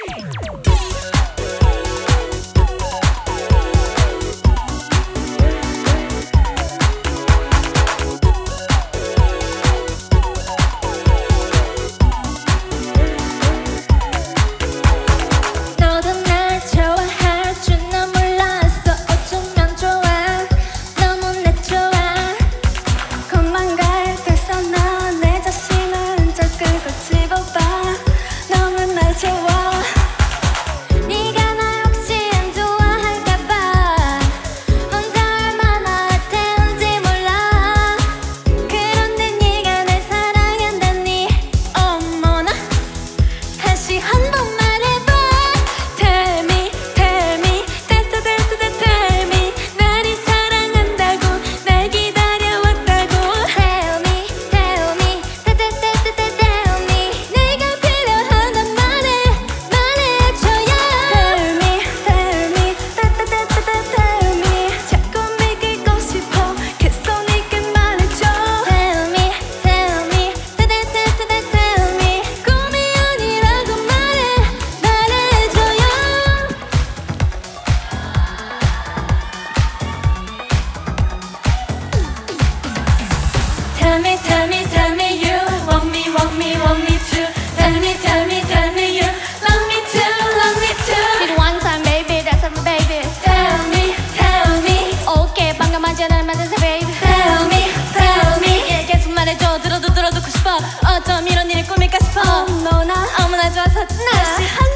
Bye. Nasıl?